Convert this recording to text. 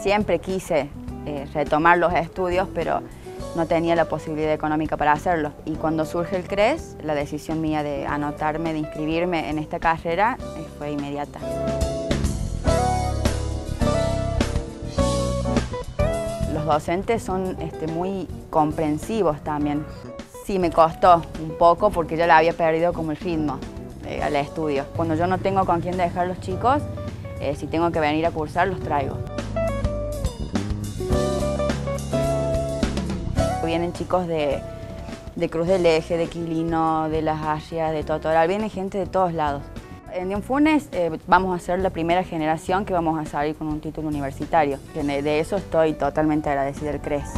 Siempre quise eh, retomar los estudios, pero no tenía la posibilidad económica para hacerlo. Y cuando surge el CRES, la decisión mía de anotarme, de inscribirme en esta carrera eh, fue inmediata. Los docentes son este, muy comprensivos también. Sí, me costó un poco porque yo le había perdido como el ritmo eh, al estudio. Cuando yo no tengo con quién dejar los chicos, eh, si tengo que venir a cursar, los traigo. Vienen chicos de, Cruz del Eje, de Quilino, de Las Asias, de Totoral, viene gente de todos lados. En Dionfunes eh, vamos a ser la primera generación que vamos a salir con un título universitario. De eso estoy totalmente agradecida del CRES.